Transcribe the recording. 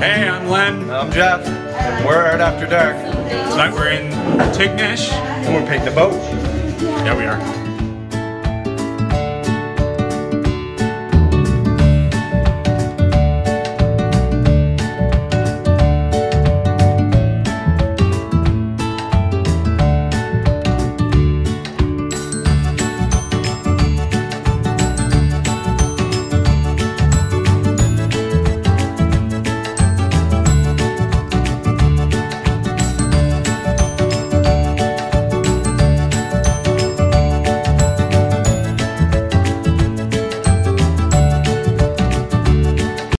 Hey, I'm Len. I'm Jeff. And we're Art After Dark. Tonight we're in Tignish. And we're painting a boat. Yeah, we are.